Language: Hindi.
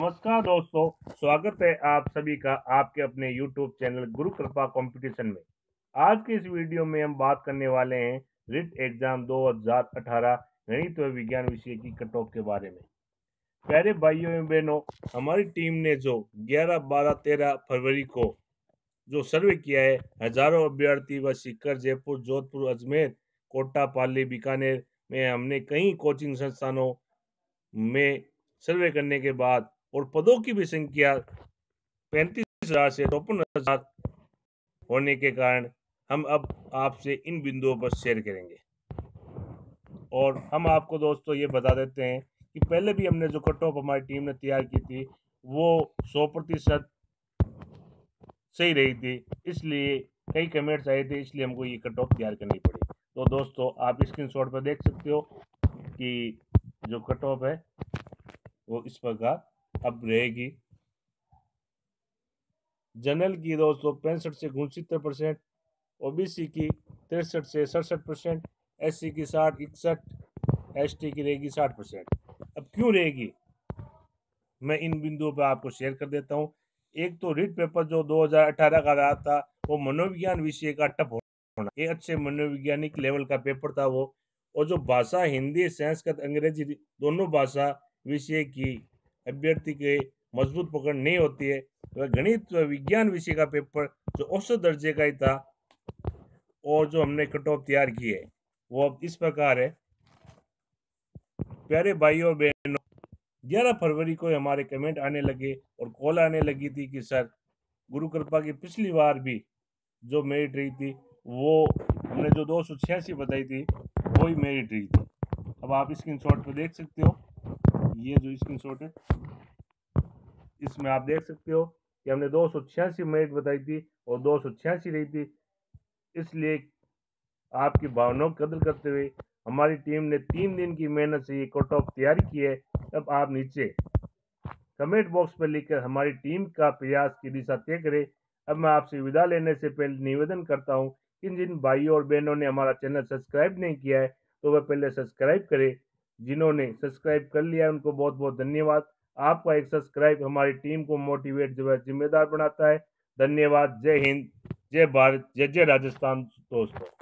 नमस्कार दोस्तों स्वागत है आप सभी का आपके अपने YouTube चैनल गुरु कृपा कंपटीशन में। आज के इस वीडियो में हम बात करने वाले हैं रिट एग्ज़ाम 2018 गणित व विज्ञान विषय की कट ऑफ़ के बारे में। प्यारे भाइयों एवं बहनों हमारी टीम ने जो 11, 12, 13 फरवरी को जो सर्वे किया है हज़ारों अभ्यर्थी व सीकर जयपुर जोधपुर अजमेर कोटा पाली बीकानेर में हमने कई कोचिंग संस्थानों में सर्वे करने के बाद और पदों की भी संख्या पैंतीस हज़ार से चौपन हज़ार होने के कारण हम अब आपसे इन बिंदुओं पर शेयर करेंगे। और हम आपको दोस्तों ये बता देते हैं कि पहले भी हमने जो कट ऑफ़ हमारी टीम ने तैयार की थी, वो सौ प्रतिशत सही रही थी, इसलिए कई कमेंट्स आए थे, इसलिए हमको ये कट ऑफ़ तैयार करनी पड़ी। तो दोस्तों, आप स्क्रीन शॉट पर देख सकते हो कि जो कट ऑफ़ है, वो इस प्रकार अब रहेगी। जनरल की दो सौ पैंसठ से उनसत्तर परसेंट ओबीसी की तिरसठ से सड़सठ परसेंट एस की साठ, इकसठ एस की रहेगी साठ परसेंट। अब क्यों रहेगी? मैं इन बिंदुओं पर आपको शेयर कर देता हूँ। एक तो रीड पेपर जो 2018 का रहा था, वो मनोविज्ञान विषय का टप होना एक अच्छे मनोवैज्ञानिक लेवल का पेपर था वो। और जो भाषा, हिंदी, संस्कृत, अंग्रेज़ी, दोनों भाषा विषय की अभ्यर्थी के मज़बूत पकड़ नहीं होती है वह गणित व विज्ञान विषय का पेपर जो औसत दर्जे का ही था और जो हमने कट ऑफ़ तैयार की है, वो अब इस प्रकार है। प्यारे भाइयों बहनों, ग्यारह फरवरी को हमारे कमेंट आने लगे और कॉल आने लगी थी कि सर, गुरु कृपा की पिछली बार भी जो मेरिट रही थी, वो हमने जो दो सौ छियासी बताई थी, वही मेरिट रही थी। अब आप स्क्रीन शॉट पर देख सकते हो। ये जो स्क्रीन शॉट है, इसमें आप देख सकते हो कि हमने दो सौ छियासी मिनट बताई थी और दो सौ छियासी रही थी। इसलिए आपकी भावनाओं की कदर करते हुए हमारी टीम ने तीन दिन की मेहनत से ये कट ऑफ़ तैयारी की है। तब आप नीचे कमेंट बॉक्स पर लिखकर हमारी टीम का प्रयास की दिशा तय करें। अब मैं आपसे विदा लेने से पहले निवेदन करता हूँ कि जिन भाइयों और बहनों ने हमारा चैनल सब्सक्राइब नहीं किया है तो वह पहले सब्सक्राइब करें। जिन्होंने सब्सक्राइब कर लिया उनको बहुत बहुत धन्यवाद। आपका एक सब्सक्राइब हमारी टीम को मोटिवेट जो है, जिम्मेदार बनाता है। धन्यवाद। जय हिंद। जय भारत। जय जय राजस्थान दोस्तों।